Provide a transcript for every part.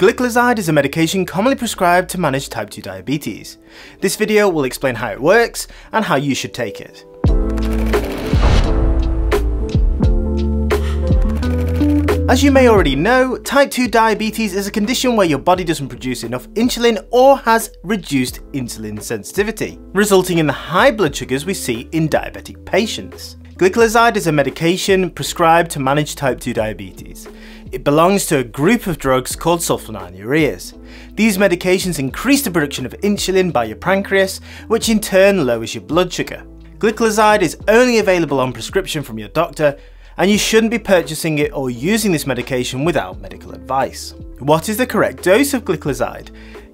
Gliclazide is a medication commonly prescribed to manage type 2 diabetes. This video will explain how it works and how you should take it. As you may already know, type 2 diabetes is a condition where your body doesn't produce enough insulin or has reduced insulin sensitivity, resulting in the high blood sugars we see in diabetic patients. Gliclazide is a medication prescribed to manage type 2 diabetes. It belongs to a group of drugs called sulfonylureas. These medications increase the production of insulin by your pancreas, which in turn lowers your blood sugar. Gliclazide is only available on prescription from your doctor, and you shouldn't be purchasing it or using this medication without medical advice. What is the correct dose of gliclazide?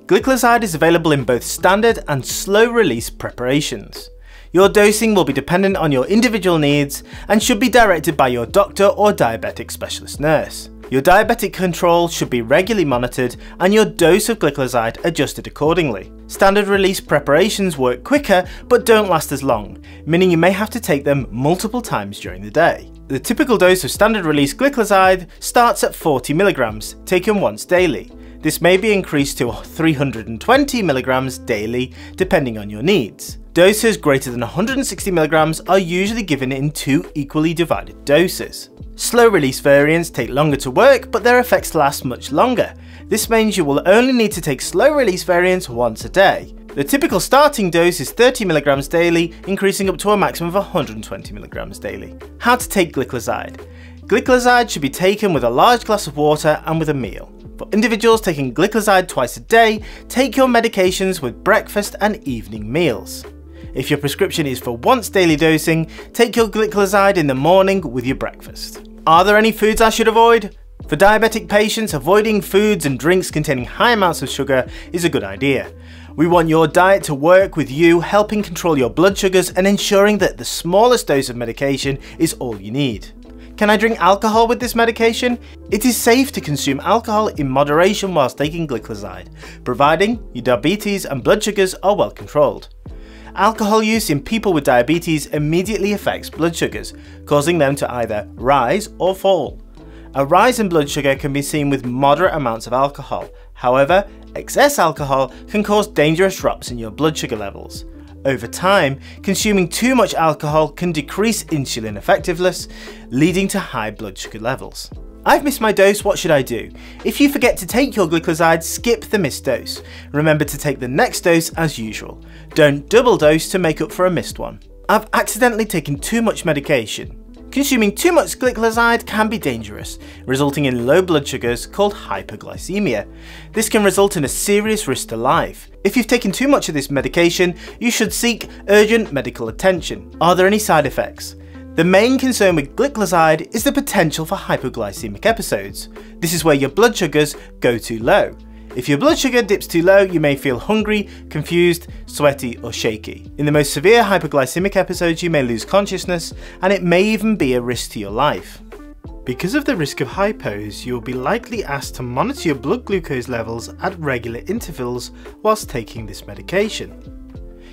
Gliclazide is available in both standard and slow release preparations. Your dosing will be dependent on your individual needs and should be directed by your doctor or diabetic specialist nurse. Your diabetic control should be regularly monitored and your dose of gliclazide adjusted accordingly. Standard release preparations work quicker but don't last as long, meaning you may have to take them multiple times during the day. The typical dose of standard release gliclazide starts at 40mg, taken once daily. This may be increased to 320mg daily depending on your needs. Doses greater than 160mg are usually given in two equally divided doses. Slow release variants take longer to work, but their effects last much longer. This means you will only need to take slow release variants once a day. The typical starting dose is 30mg daily, increasing up to a maximum of 120mg daily. How to take gliclazide. Gliclazide should be taken with a large glass of water and with a meal. For individuals taking gliclazide twice a day, take your medications with breakfast and evening meals. If your prescription is for once daily dosing, take your gliclazide in the morning with your breakfast. Are there any foods I should avoid? For diabetic patients, avoiding foods and drinks containing high amounts of sugar is a good idea. We want your diet to work with you, helping control your blood sugars and ensuring that the smallest dose of medication is all you need. Can I drink alcohol with this medication? It is safe to consume alcohol in moderation whilst taking gliclazide, providing your diabetes and blood sugars are well controlled. Alcohol use in people with diabetes immediately affects blood sugars, causing them to either rise or fall. A rise in blood sugar can be seen with moderate amounts of alcohol. However, excess alcohol can cause dangerous drops in your blood sugar levels. Over time, consuming too much alcohol can decrease insulin effectiveness, leading to high blood sugar levels. I've missed my dose, what should I do? If you forget to take your gliclazide, skip the missed dose. Remember to take the next dose as usual. Don't double dose to make up for a missed one. I've accidentally taken too much medication. Consuming too much gliclazide can be dangerous, resulting in low blood sugars called hyperglycemia. This can result in a serious risk to life. If you've taken too much of this medication, you should seek urgent medical attention. Are there any side effects? The main concern with gliclazide is the potential for hypoglycemic episodes. This is where your blood sugars go too low. If your blood sugar dips too low, you may feel hungry, confused, sweaty or shaky. In the most severe hypoglycemic episodes, you may lose consciousness and it may even be a risk to your life. Because of the risk of hypos, you will be likely asked to monitor your blood glucose levels at regular intervals whilst taking this medication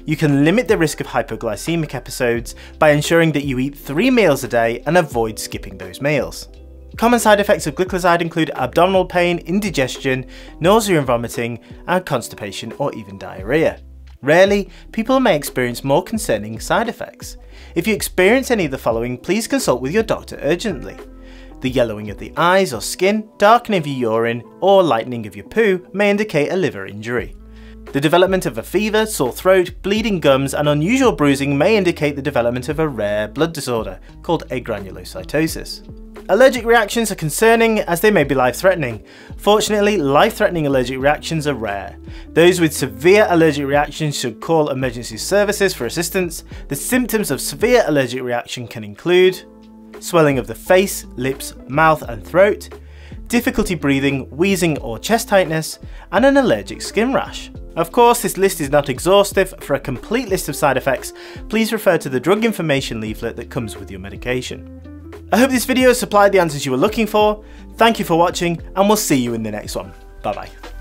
you can limit the risk of hypoglycemic episodes by ensuring that you eat three meals a day and avoid skipping those meals. Common side effects of gliclazide include abdominal pain, indigestion, nausea and vomiting, and constipation or even diarrhea. Rarely, people may experience more concerning side effects. If you experience any of the following, please consult with your doctor urgently. The yellowing of the eyes or skin, darkening of your urine, or lightening of your poo may indicate a liver injury. The development of a fever, sore throat, bleeding gums and unusual bruising may indicate the development of a rare blood disorder called agranulocytosis. Allergic reactions are concerning as they may be life-threatening. Fortunately, life-threatening allergic reactions are rare. Those with severe allergic reactions should call emergency services for assistance. The symptoms of severe allergic reaction can include swelling of the face, lips, mouth and throat, difficulty breathing, wheezing or chest tightness, and an allergic skin rash. Of course, this list is not exhaustive. For a complete list of side effects, please refer to the drug information leaflet that comes with your medication. I hope this video supplied the answers you were looking for. Thank you for watching, and we'll see you in the next one. Bye bye.